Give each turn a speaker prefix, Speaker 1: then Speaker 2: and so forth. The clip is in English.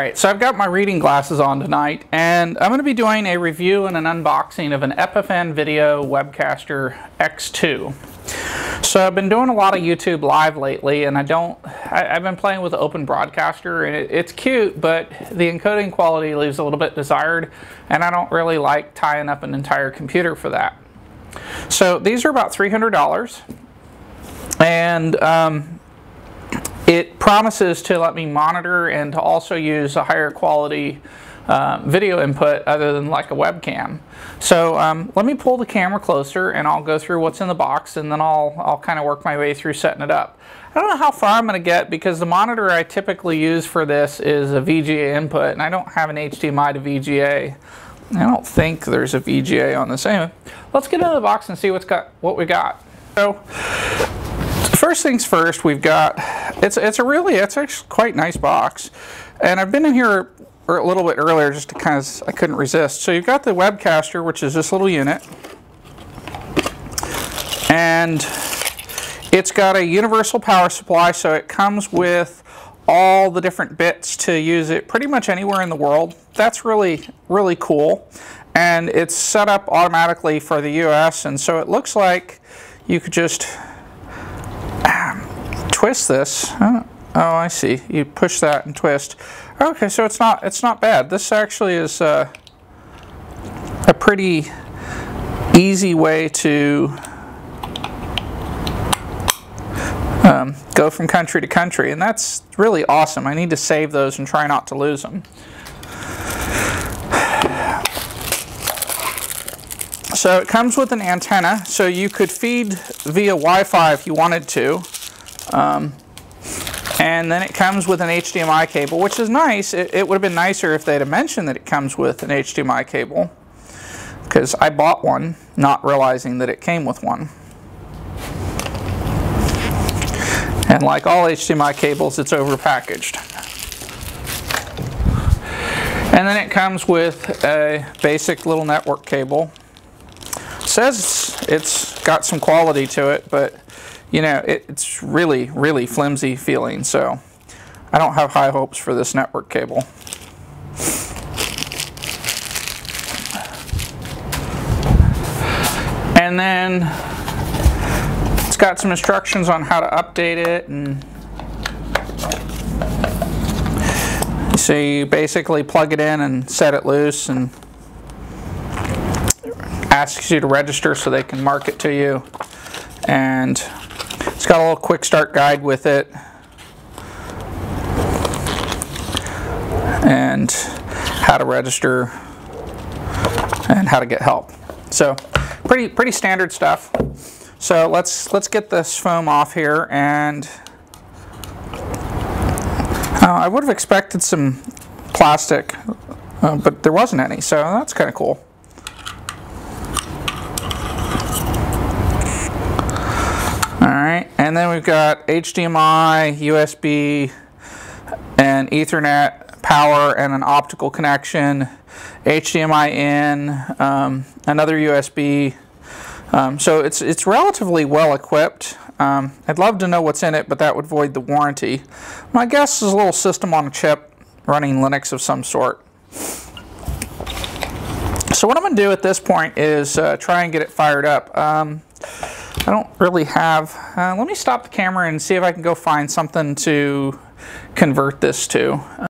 Speaker 1: Alright, so I've got my reading glasses on tonight and I'm going to be doing a review and an unboxing of an Epiphan Video Webcaster X2. So I've been doing a lot of YouTube live lately and I don't, I, have been playing with Open Broadcaster and it, it's cute but the encoding quality leaves a little bit desired and I don't really like tying up an entire computer for that. So these are about $300 and um, it promises to let me monitor and to also use a higher quality uh, video input other than like a webcam. So um, let me pull the camera closer and I'll go through what's in the box and then I'll, I'll kind of work my way through setting it up. I don't know how far I'm going to get because the monitor I typically use for this is a VGA input and I don't have an HDMI to VGA. I don't think there's a VGA on this. Anyway, let's get into the box and see what's got what we got. So first things first, we've got, it's, it's a really, it's actually quite nice box. And I've been in here a little bit earlier just to kind of, I couldn't resist. So you've got the Webcaster, which is this little unit. And it's got a universal power supply, so it comes with all the different bits to use it pretty much anywhere in the world. That's really, really cool. And it's set up automatically for the US, and so it looks like you could just twist this. Oh, oh, I see. You push that and twist. Okay, so it's not it's not bad. This actually is uh, a pretty easy way to um, go from country to country, and that's really awesome. I need to save those and try not to lose them. So it comes with an antenna, so you could feed via Wi-Fi if you wanted to. Um, and then it comes with an HDMI cable, which is nice. It, it would have been nicer if they'd have mentioned that it comes with an HDMI cable, because I bought one not realizing that it came with one. And like all HDMI cables, it's overpackaged. And then it comes with a basic little network cable. It says it's got some quality to it, but you know, it, it's really, really flimsy feeling, so I don't have high hopes for this network cable. And then it's got some instructions on how to update it and so you basically plug it in and set it loose and asks you to register so they can mark it to you and got a little quick start guide with it. And how to register and how to get help. So pretty pretty standard stuff. So let's let's get this foam off here and uh, I would have expected some plastic, uh, but there wasn't any, so that's kind of cool. And then we've got HDMI, USB, and Ethernet power and an optical connection, HDMI in, um, another USB. Um, so it's, it's relatively well equipped. Um, I'd love to know what's in it, but that would void the warranty. My guess is a little system on a chip running Linux of some sort. So what I'm going to do at this point is uh, try and get it fired up. Um, I don't really have, uh, let me stop the camera and see if I can go find something to convert this to.